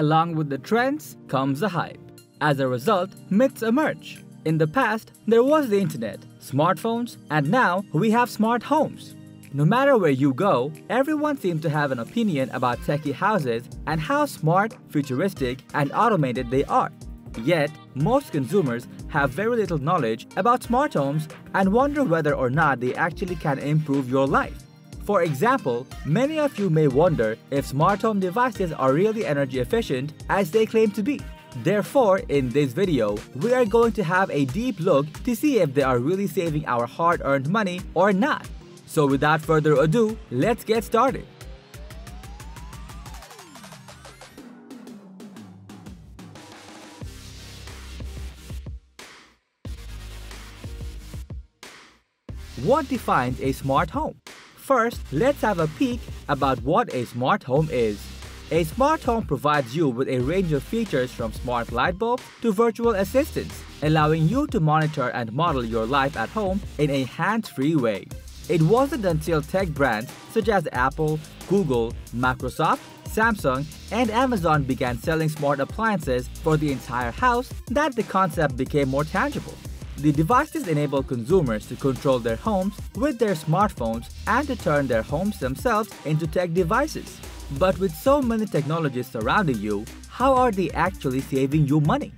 Along with the trends comes the hype. As a result, myths emerge. In the past, there was the internet, smartphones, and now we have smart homes. No matter where you go, everyone seems to have an opinion about techie houses and how smart, futuristic, and automated they are. Yet, most consumers have very little knowledge about smart homes and wonder whether or not they actually can improve your life. For example, many of you may wonder if smart home devices are really energy efficient as they claim to be. Therefore, in this video, we are going to have a deep look to see if they are really saving our hard-earned money or not. So without further ado, let's get started. What defines a smart home? First, let's have a peek about what a smart home is. A smart home provides you with a range of features from smart light bulbs to virtual assistants, allowing you to monitor and model your life at home in a hands-free way. It wasn't until tech brands such as Apple, Google, Microsoft, Samsung, and Amazon began selling smart appliances for the entire house that the concept became more tangible. The devices enable consumers to control their homes with their smartphones and to turn their homes themselves into tech devices. But with so many technologies surrounding you, how are they actually saving you money?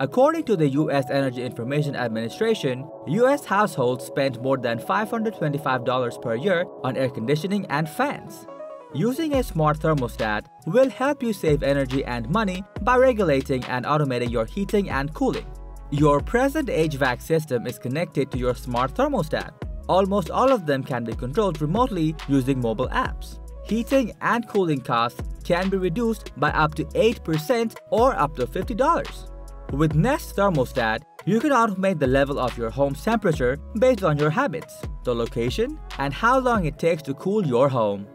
According to the US Energy Information Administration, US households spend more than $525 per year on air conditioning and fans. Using a smart thermostat will help you save energy and money by regulating and automating your heating and cooling. Your present HVAC system is connected to your smart thermostat. Almost all of them can be controlled remotely using mobile apps. Heating and cooling costs can be reduced by up to 8% or up to $50. With Nest Thermostat, you can automate the level of your home's temperature based on your habits, the location, and how long it takes to cool your home.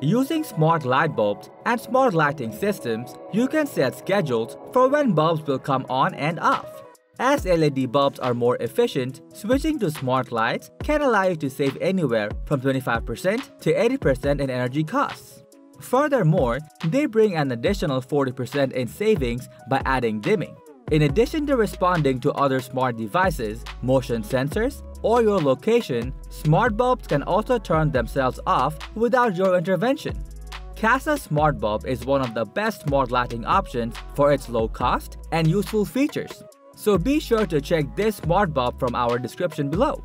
Using smart light bulbs and smart lighting systems, you can set schedules for when bulbs will come on and off. As LED bulbs are more efficient, switching to smart lights can allow you to save anywhere from 25% to 80% in energy costs. Furthermore, they bring an additional 40% in savings by adding dimming. In addition to responding to other smart devices, motion sensors, or your location, smart bulbs can also turn themselves off without your intervention. Kasa Smart Bulb is one of the best smart lighting options for its low cost and useful features. So be sure to check this smart bulb from our description below.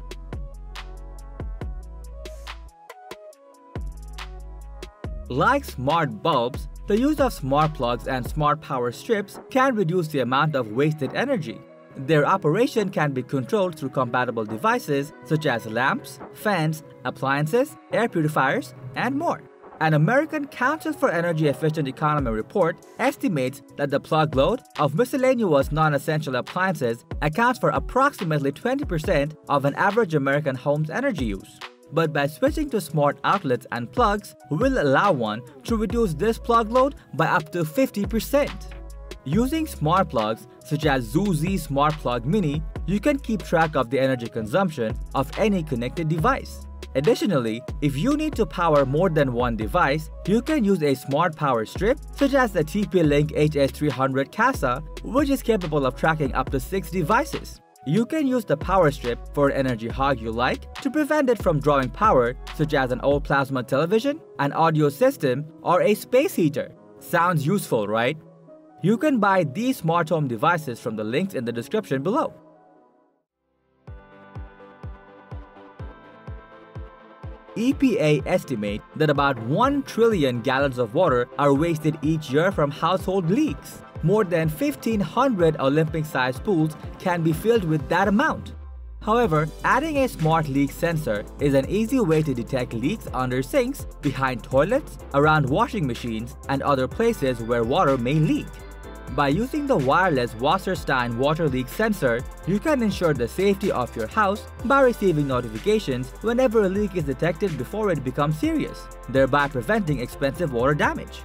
Like smart bulbs, the use of smart plugs and smart power strips can reduce the amount of wasted energy. Their operation can be controlled through compatible devices such as lamps, fans, appliances, air purifiers, and more. An American Council for Energy Efficient Economy report estimates that the plug load of miscellaneous non-essential appliances accounts for approximately 20% of an average American home's energy use but by switching to smart outlets and plugs will allow one to reduce this plug load by up to 50%. Using smart plugs such as ZooZ Smart Plug Mini, you can keep track of the energy consumption of any connected device. Additionally, if you need to power more than one device, you can use a smart power strip such as the TP-Link HS300 Kasa, which is capable of tracking up to 6 devices. You can use the power strip for an energy hog you like to prevent it from drawing power such as an old plasma television, an audio system, or a space heater. Sounds useful, right? You can buy these smart home devices from the links in the description below. EPA estimate that about 1 trillion gallons of water are wasted each year from household leaks more than 1500 Olympic-sized pools can be filled with that amount. However, adding a smart leak sensor is an easy way to detect leaks under sinks, behind toilets, around washing machines, and other places where water may leak. By using the wireless Wasserstein water leak sensor, you can ensure the safety of your house by receiving notifications whenever a leak is detected before it becomes serious, thereby preventing expensive water damage.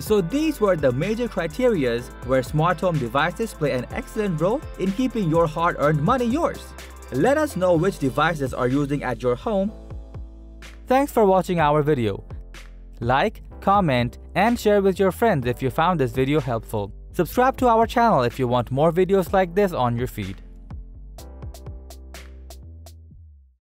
So these were the major criterias where smart home devices play an excellent role in keeping your hard-earned money yours. Let us know which devices are using at your home. Thanks for watching our video. Like, comment, and share with your friends if you found this video helpful. Subscribe to our channel if you want more videos like this on your feed.